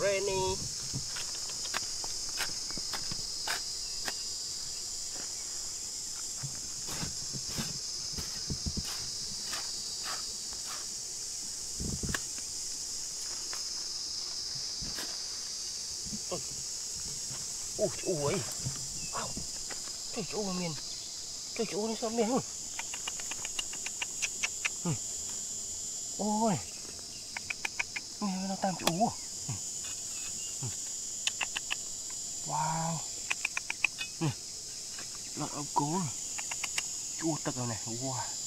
rainy Ôi, ui ui Ao. Trời chú mà miền Trời chú đi sao miền không Ừ. Ôi. Nghe nó tam chú à Ừ. Ừ. Wow. Nè Lọt ốc cố rồi Chua tật rồi này Wow.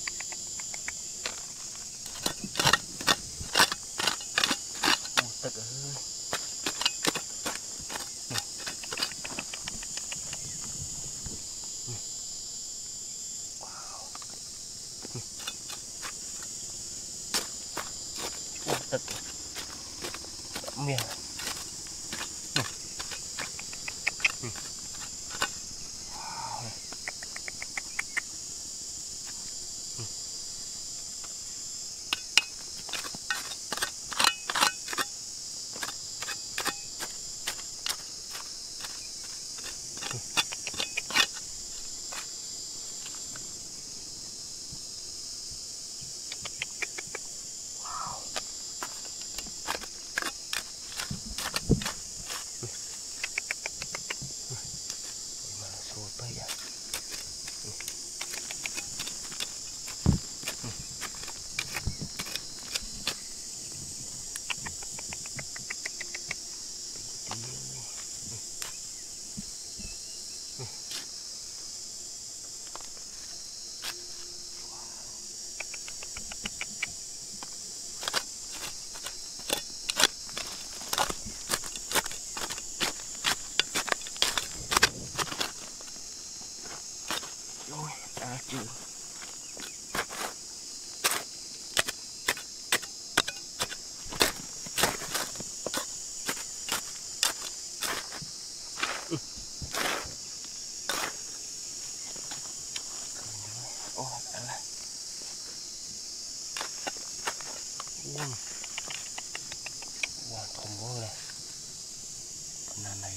Không này Con này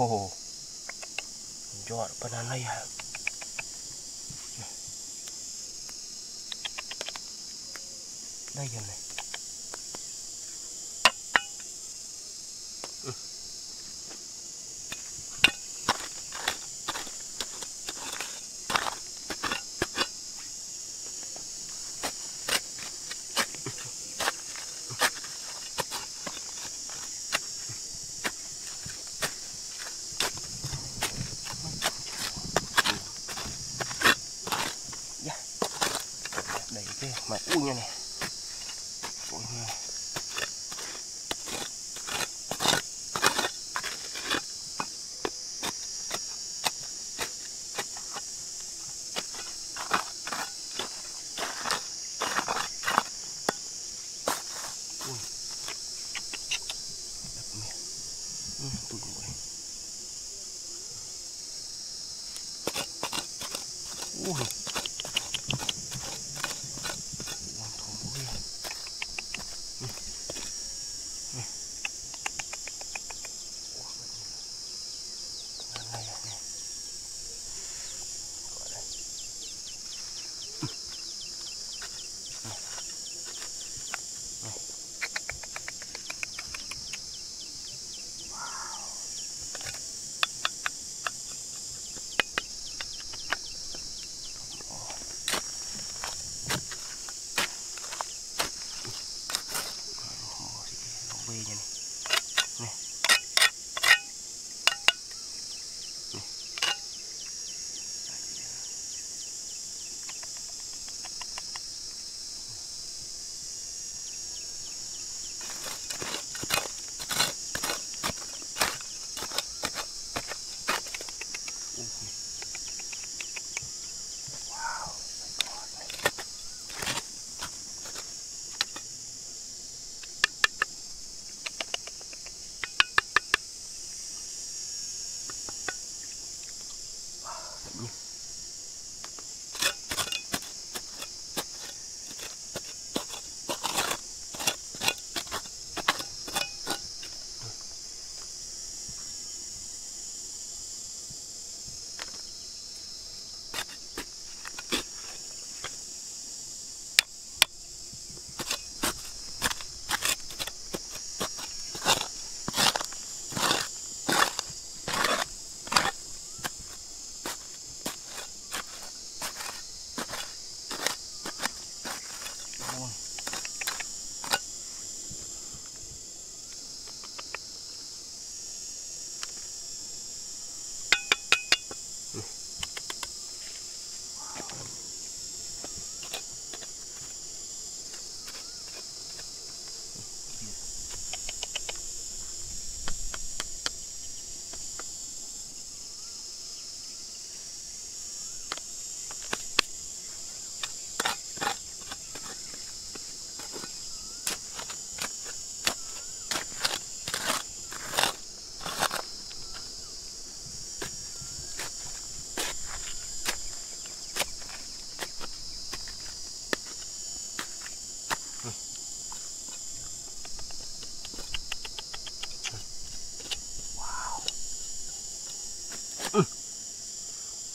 Oh. ยอดปานนั้นเลยอะ Đẩy cái mà ui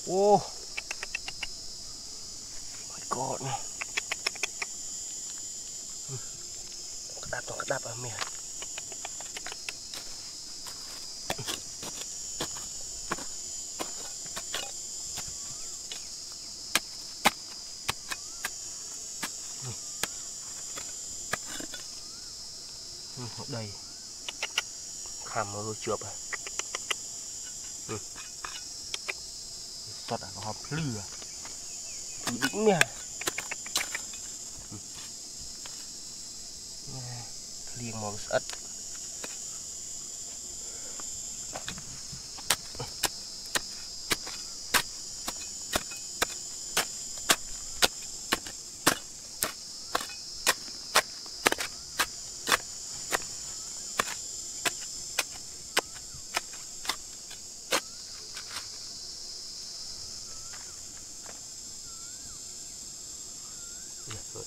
Whoa. My God. Kedap dong, kedap hộp đầy khảm nó rồi chượp à. 绿啊，一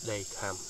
they come.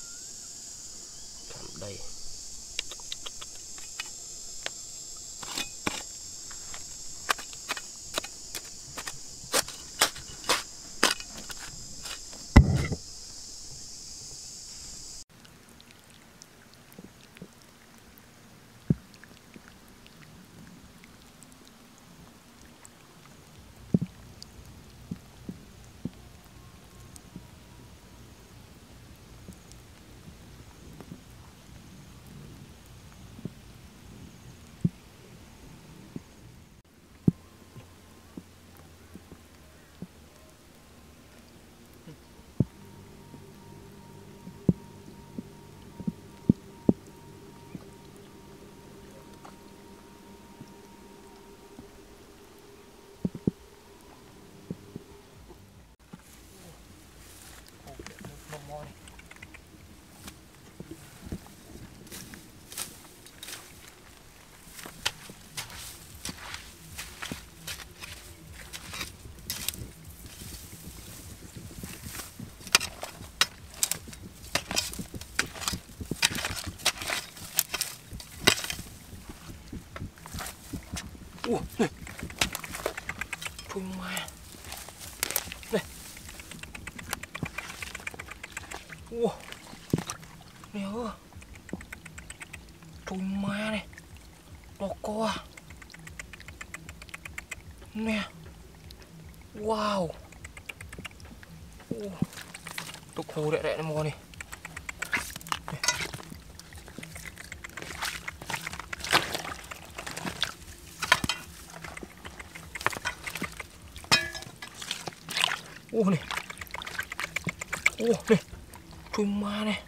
hoa này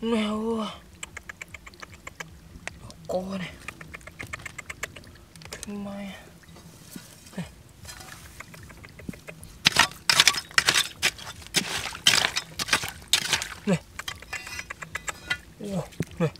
mèo cô này. Thương mai à. này. Này. Này, này.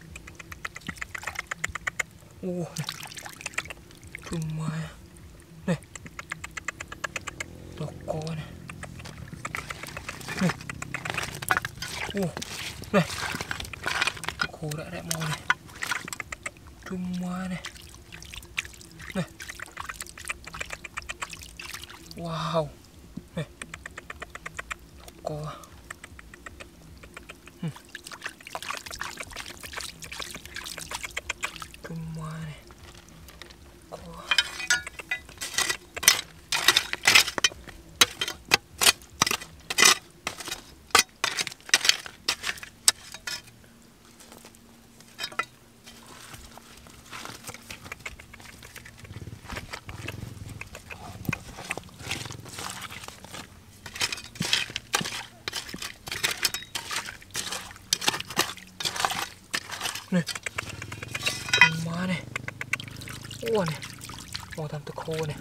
khô này.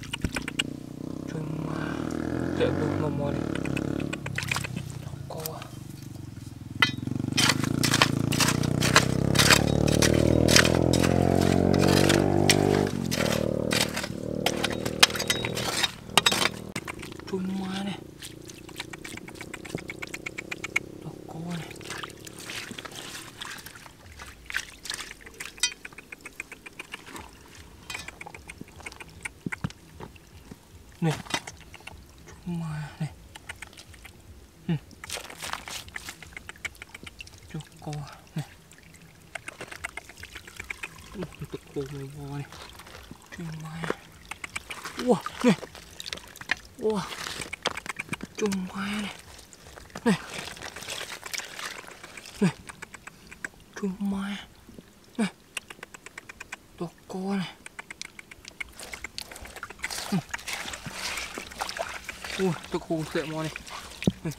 Chùm mà rượu bột màu màu này. Cô mày mai. Ua này. Ua Trung mai này. Này. Này. Trung mai. Này. Tổ cô này. Ừ. Ui, tôi khô sệ mò này. Này.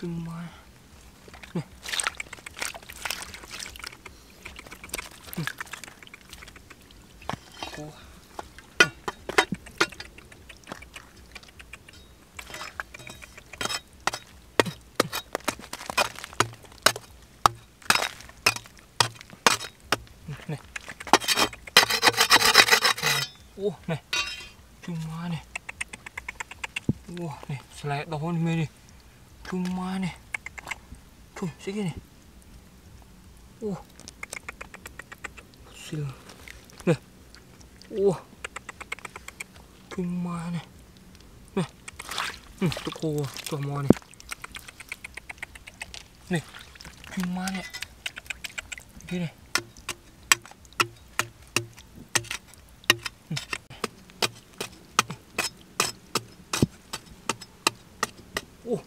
Trung mai Này Ừ. Cô này ô này chung mai này ô này slide đó này mê đi chung mai này chung xích này ô xìu này ô chung mai này này ừ, tôi cô cho mò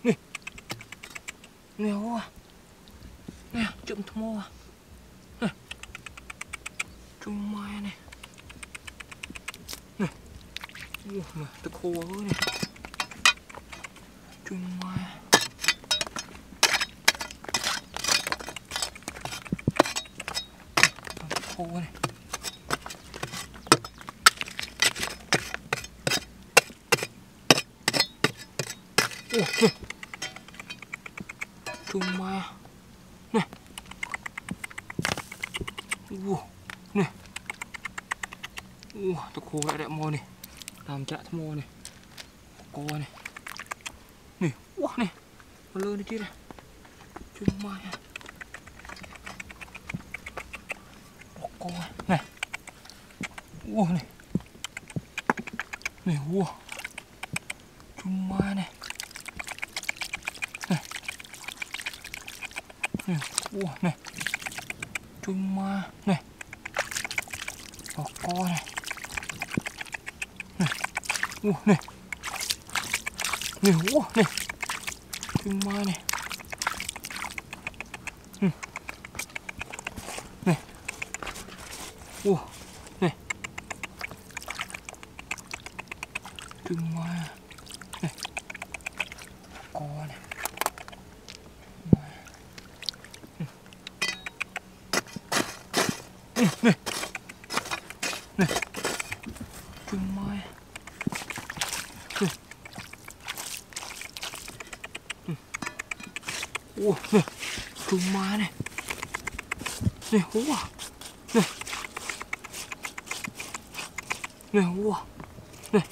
này này chung mai này kia này Ồ, nè Nè, ô Nè, chậm thơm ô Nè Trung mai này Nè Ồ, nè, tôi khô ơi nè Trung mai Nè, khô này Ồ, nè Trung mai Nè Ồ, nè Ồ, tôi khô lại đẹp mò này Làm chạ thơm mò này cô này. Nè, ồ, nè Nó lơ đi chứ này. Trung mai à. Ồ, co này. Wow này. Này wow Trung mai này. Này. Này wow này. Trung mai này. Có cô này. Này. Wow này này ua này Trung mai này ừ. này ua này Trung mai này co này Mai. Ừ. Ừ, này này Trung mai này Ừ. Ủa, này Trung mai này này ủa này này ủa này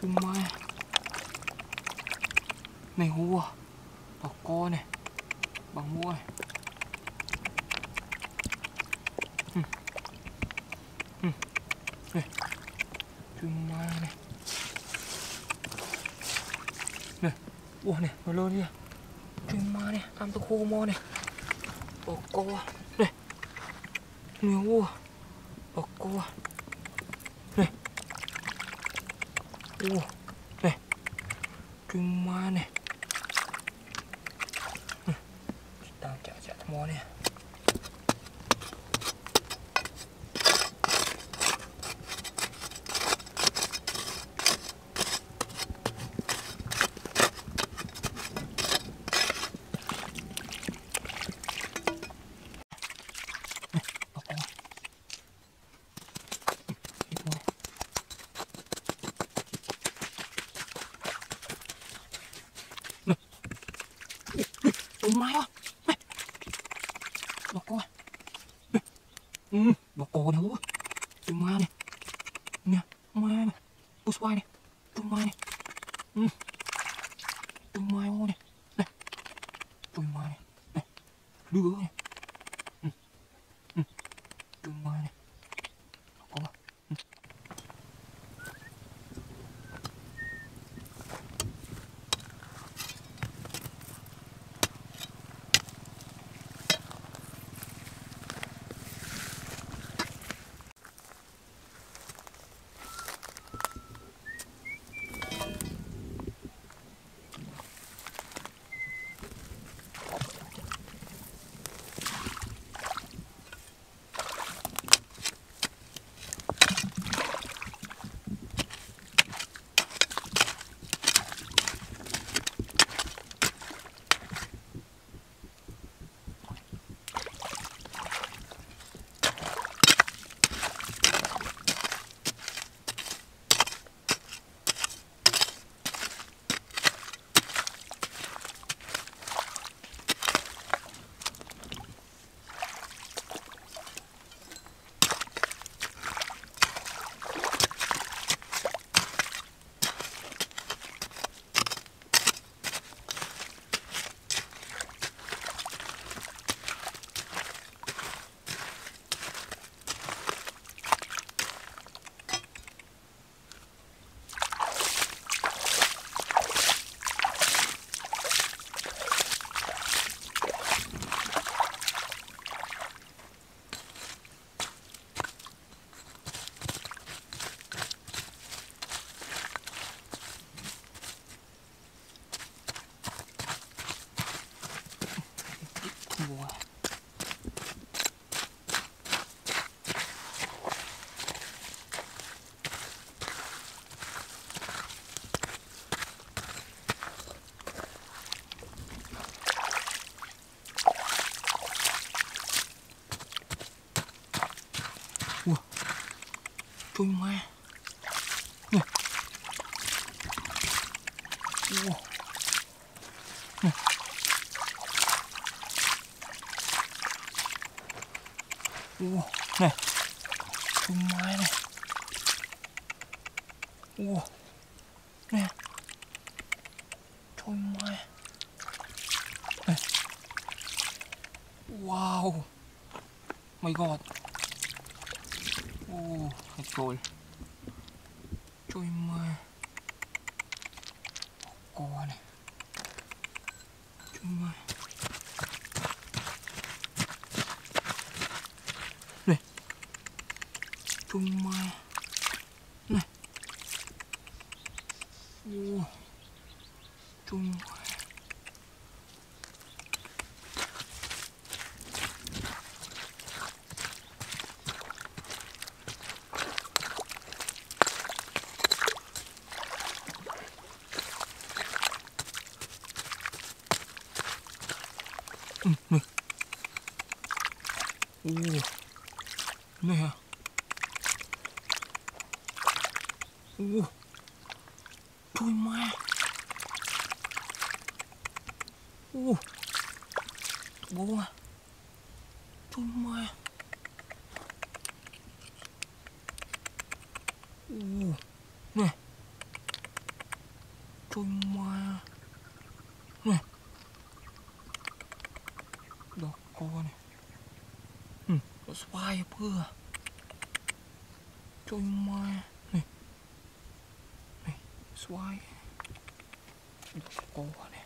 Trung mai này ua Bọc co này. Bằng mua này. Ừ. Ừ. Này Trung mai này. Này Ua này nó lớn nha, à. Trung mai này Ăn tôi khô mo này. Bỏ co. Này Này ua bỏ co. Này Ua. Này Trung mai này đang chạy chạy mò này Trung mai á Bọc cô Ừ, bọc cô này ui Trung mai này Nè, mai này Bút xoay này Trung mai này Ừ Trung mai ô này Này Trung mai này Này Đưa này Ủa. nè chui ma nè Ủa. nè chui mai. Này. wow. My god. Oh my god chui mai. Co này. Chui mai. tomorrow. Nó xoay bưa chui ma này. Này xoay đọc co này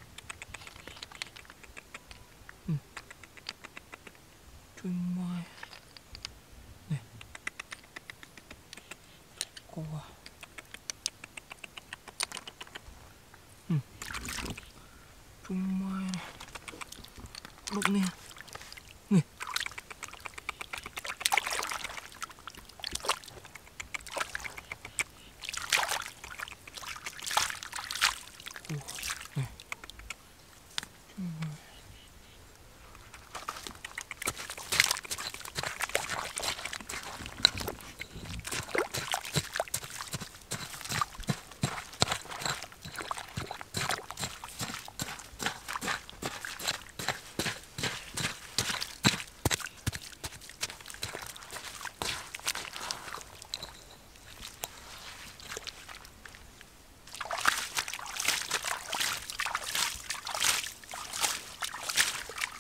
ừ chui ma này co ừ chui ma này lúc nè nè Ồ, nè. Chui ma.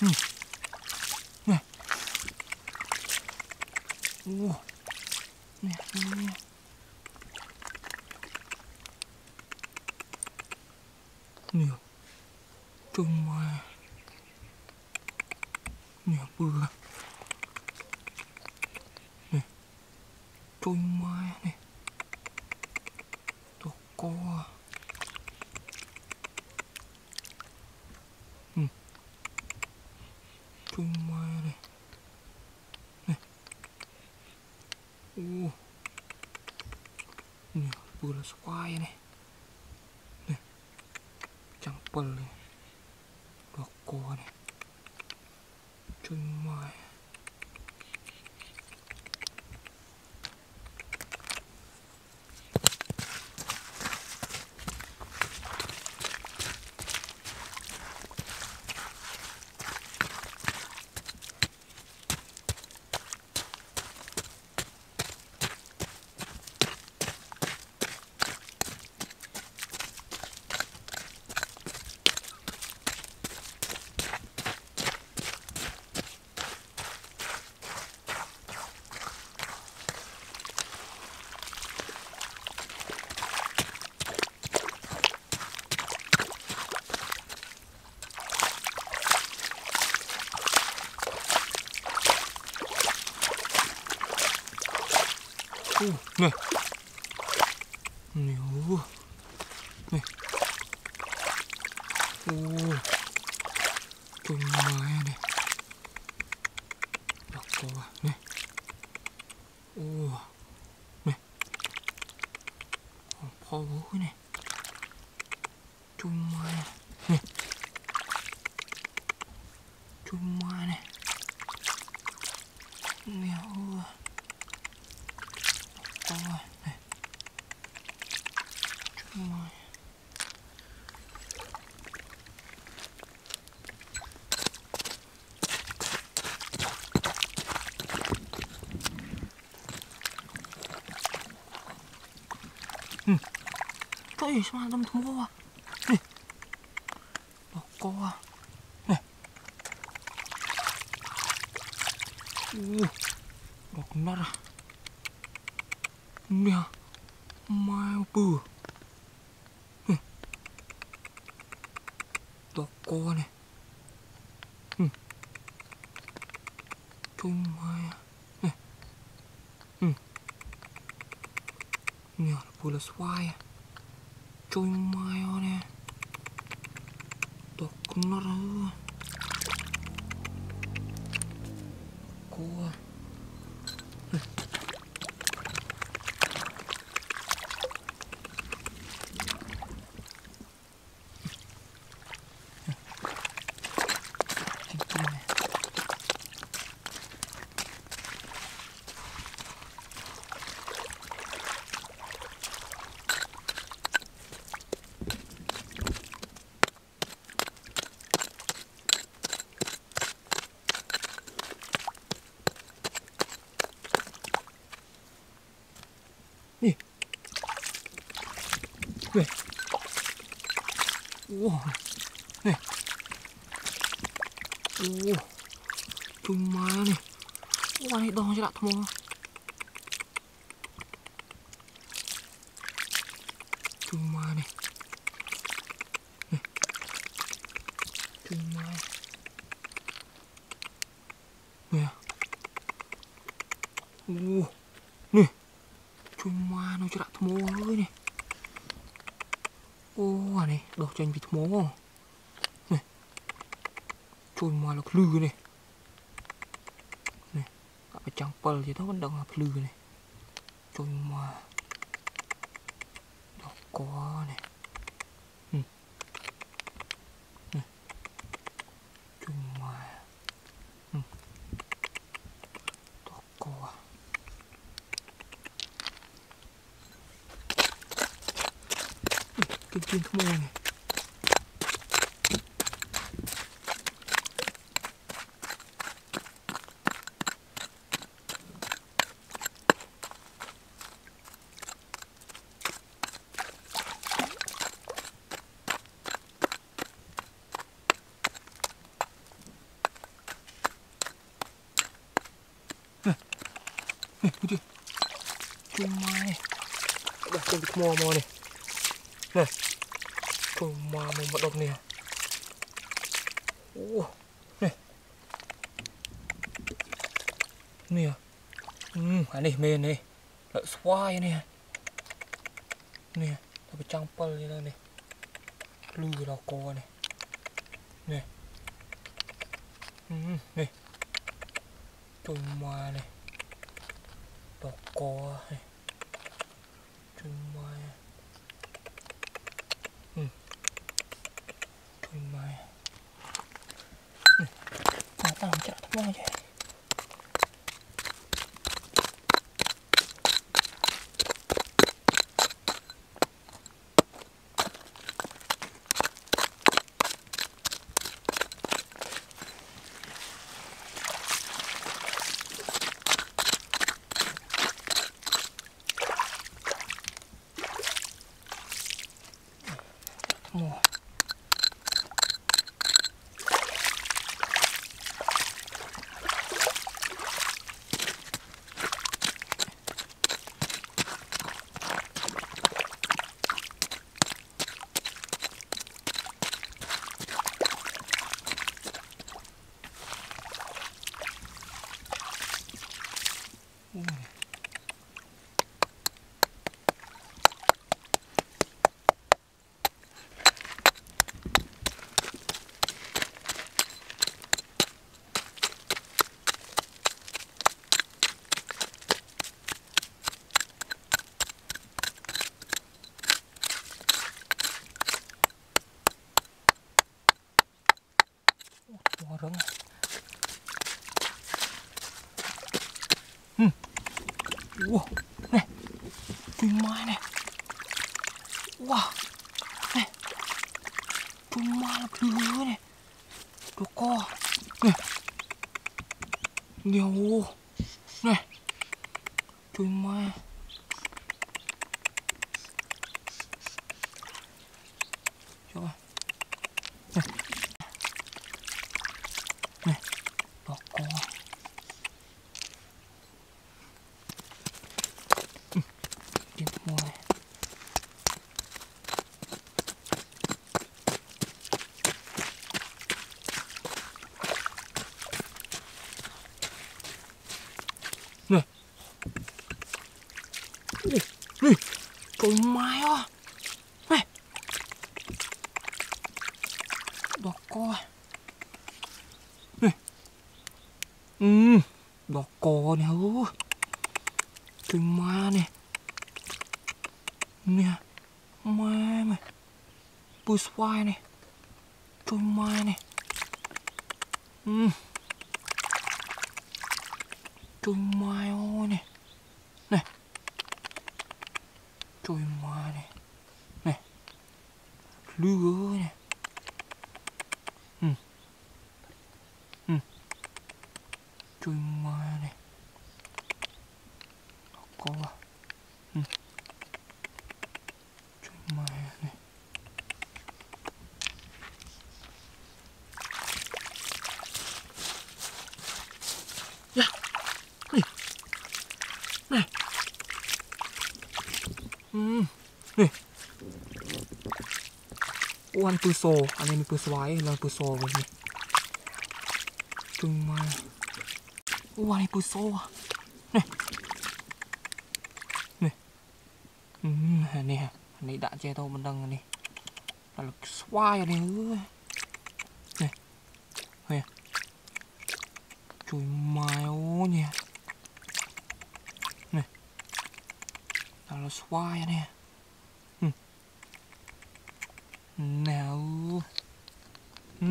nè ô nè nè nè trong nhà bừa này trôi mai này tổ co ừ trông ma này này ô nè vừa là xoay này này chẳng bần này đọc co này trông ma này này này ô trông mai này đọc co này ô này phô bố này trông mai này trông mai này nhiều Ôi. Nih, semalam semua. Nih. Toko. Nih. Uh. Đọc nát à. Nè. Mai bù. Toko này. Ừ. Chung mai. Nè. Ừ. Nè, pula swai. Chung mai nè. Toko nát à. Cô. Chính ក់ថ្មជុំមកនេះជុំមកនេះអូនេះជុំមកនៅច្រាក់ថ្មហើយនេះអូអានេះដុសចេញពីថ្មហ៎នេះជុំមកលើភ្លឺនេះ bị cái trăng pal thì nó vẫn đang hợp lư này trôi mà đó có này ừ. này trôi mà ừ. đó có ừ. cái chuyên này Nè, cái gì? Chung mai Đặt trên cái mò mò này. Này. Chung mò mò bắt đọc này à. ô này. Này à. Ừ, à này mền này. Lại xoay này à. này Nó bị trăng pal như thế này. Lư là co này. Này. Ừ, này. Chung mò này. Đỏ co này chung mai ừ. chung mai ừ. tao không chắc thấm vậy Wow, rừng ừ. Wow, này Chùm mai này Wow Này Chùm mai là lứa này Đồ co Này Nhiều Này Chùm mai Rồi. Này. Này. Bò co. Ừ. Trên ngoài. Này. Này. Này. Trời mai à. Này. Bò co. Này. Ừ. Bò co nè. ư. Trời mai nè. Nè. Mai mày. Bùi xoài này. Trời mai này. Ừ. Trời mai ôi này Này. Trời mai này. Này. Lưu ơi này Ừ. Ừ. Trời mai này. Có à. អានពូសោអានេះមានពូស្វាយឡើងពូសោវិញនេះជុំមកអូអានេះពូសោនេះនេះអឺនេះនេះដាក់ចេះទៅមិនដឹងនេះដល់ស្វាយអានេះអឺ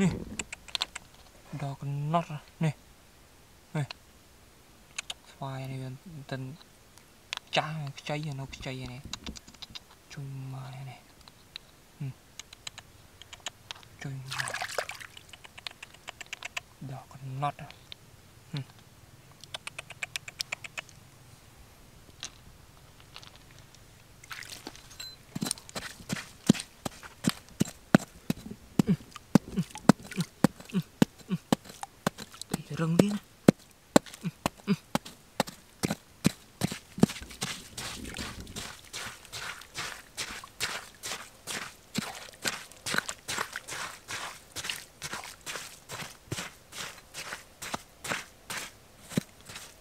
នេះដល់កំណត់នេះនេះស្វាយនេះវាមិនចាស់ខ្ចីនៅខ្ចីនេះជុំមកនេះជុំដល់កំណត់ rừng đi nè.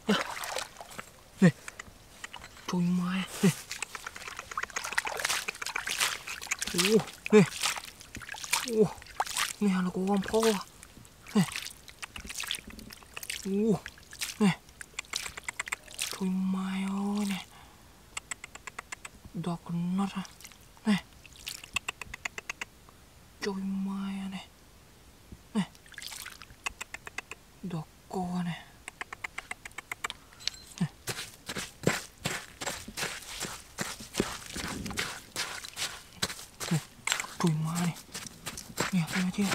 Dạ. Nè. Trời mai nè. Nè. Ồ, nè là có con khó à. Nè. Ồ, nè. Trời mai ơi nè. Đó con nó ra. Nè. Trời mai à nè. Nè. Đó co nè. Trời mai này. Nè,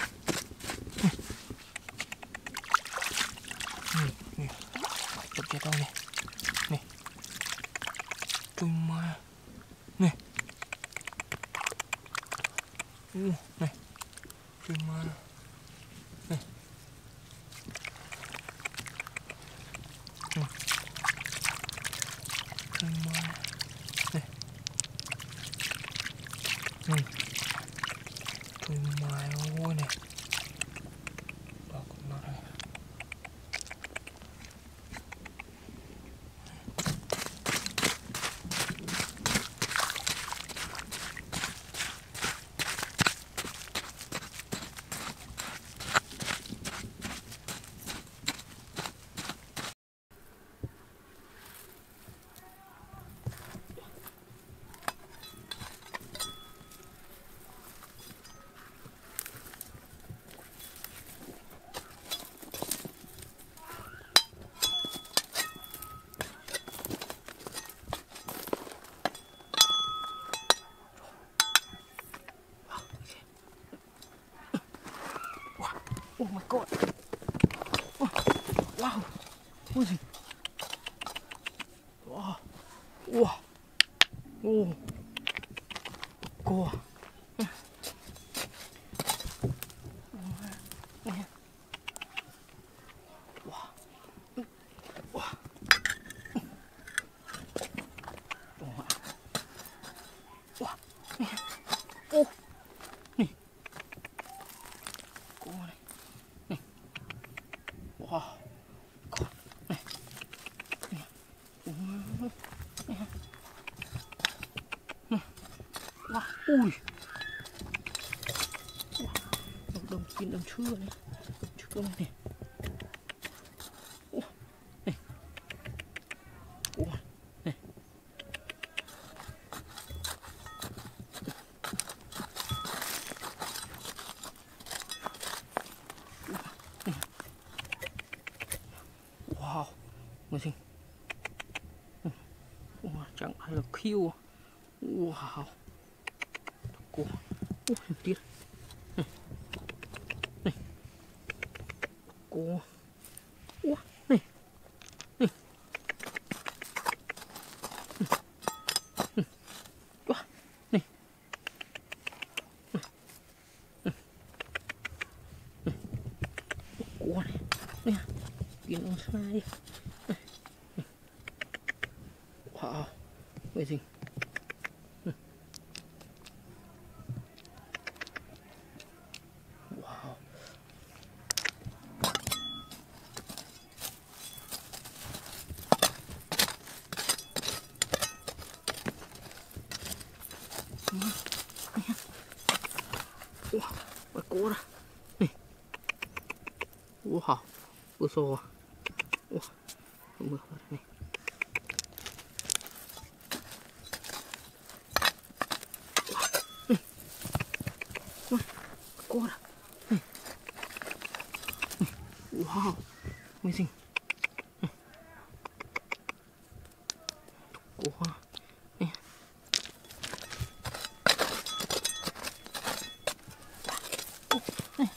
Oh my god. Oh, wow. Gì? Wow. Wow. Oh. Cô. Chưa này. Chưa này. Này. Ủa, này. Ủa, này. Wow. Người sinh wow, chẳng hay là kêu, à? wow. Cô. Ui tiếc này này cô wow này này wow này cô này nè kiến ông sai đi wow vậy gì wow wow bà cô đó nè wow xô Ủa, wow mưa vào đây này. Cô đó wow amazing. Cô này. Này.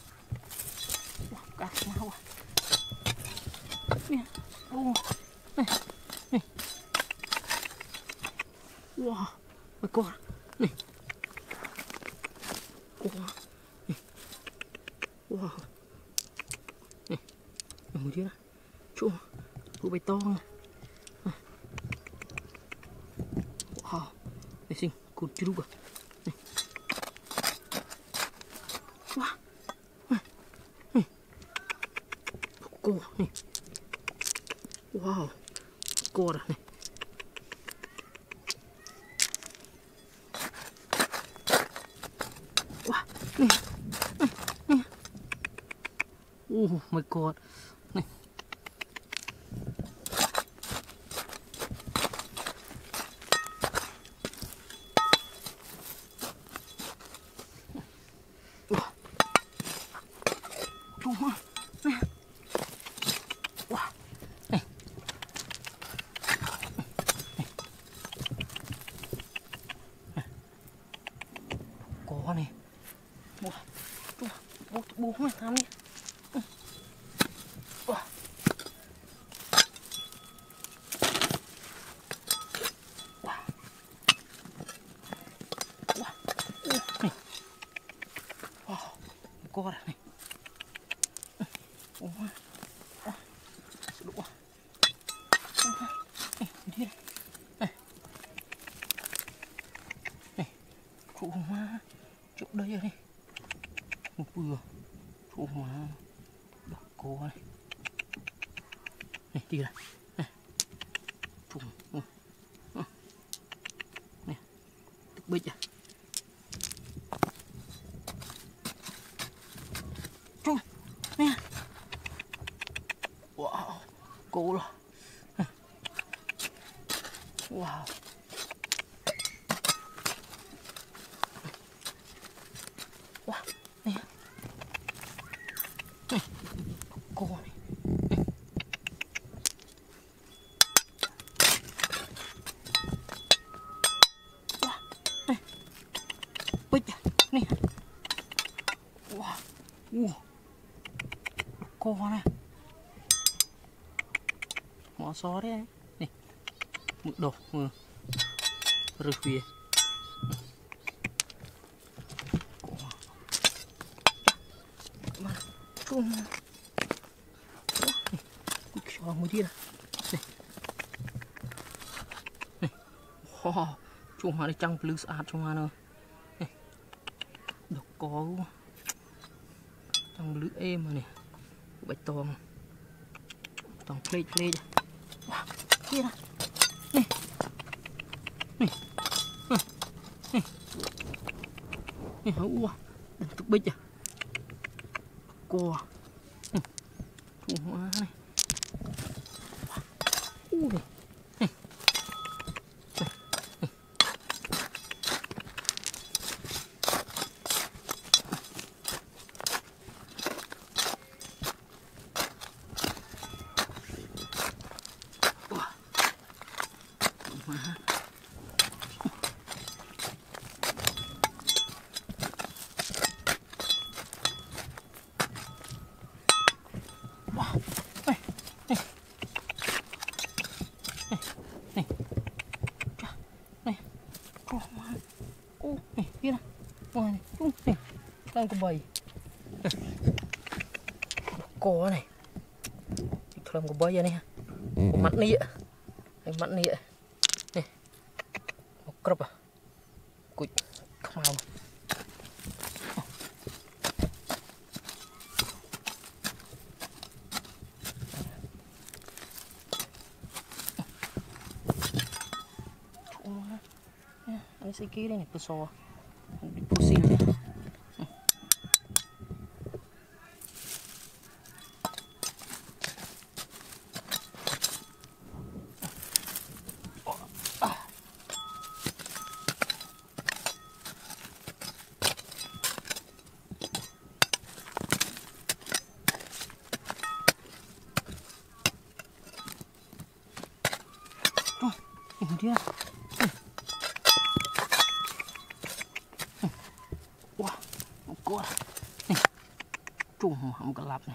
Wow, cả 오. Có này. Ủa. Ủa. Sự đi đây. Này. Trụ ma. Trước đây này. Một vừa. Trụ ma. Bà cô này. Này, đi này. សទេនេះមើលដុសមើលរឹសវាទុំនេះខ្យល់មួយទៀតនេះនេះហោជុំហានេះចាំងភ្លឺស្អាតជុំហានោះនេះដកកោចាំងភ្លឺអេមកនេះបៃតងតងផ្លេកផ្លេក kia này này. Này này này này hả ua tụi bây giờ cua នេះឡើងកបីកោនេះខ្លឹមកបីនេះម៉ាត់នេះហើយម៉ាត់នេះនេះមកគ្រប់គុជខ្មៅនេះស្អីគេនេះពូសពូស៊ីនេះ Wah, một